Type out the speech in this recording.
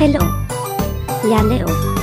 Hello. Ja, Leo.